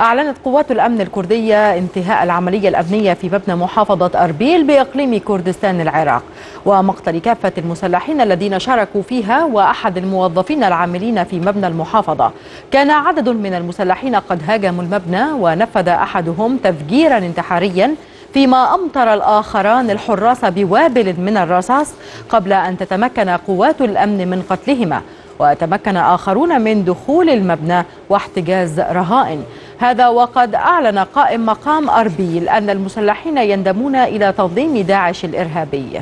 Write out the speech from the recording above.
أعلنت قوات الأمن الكردية انتهاء العملية الأمنية في مبنى محافظة أربيل بإقليم كردستان العراق ومقتل كافة المسلحين الذين شاركوا فيها وأحد الموظفين العاملين في مبنى المحافظة. كان عدد من المسلحين قد هاجموا المبنى ونفذ أحدهم تفجيرا انتحاريا فيما أمطر الآخران الحراس بوابل من الرصاص قبل أن تتمكن قوات الأمن من قتلهما. وتمكن آخرون من دخول المبنى واحتجاز رهائن. هذا وقد أعلن قائم مقام أربيل أن المسلحين يندمون إلى تنظيم داعش الإرهابي.